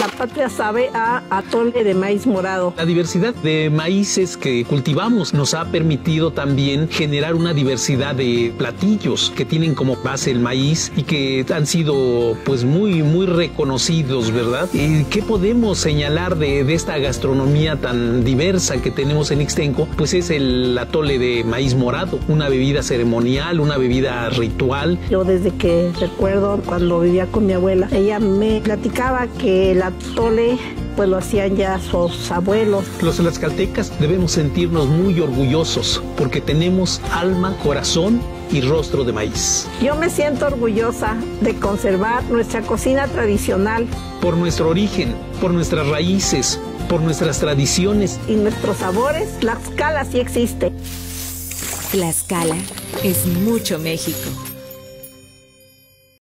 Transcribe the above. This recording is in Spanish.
la patria sabe a atole de maíz morado. La diversidad de maíces que cultivamos nos ha permitido también generar una diversidad de platillos que tienen como base el maíz y que han sido pues muy muy reconocidos, ¿verdad? ¿Qué podemos señalar de, de esta gastronomía tan diversa que tenemos en Ixtenco? Pues es el atole de maíz morado, una bebida ceremonial, una bebida ritual. Yo desde que recuerdo cuando vivía con mi abuela, ella me platicaba que el atole pues lo hacían ya sus abuelos. Los tlaxcaltecas debemos sentirnos muy orgullosos porque tenemos alma, corazón y rostro de maíz. Yo me siento orgullosa de conservar nuestra cocina tradicional. Por nuestro origen, por nuestras raíces, por nuestras tradiciones. Y nuestros sabores, Tlaxcala sí existe. Tlaxcala es mucho México.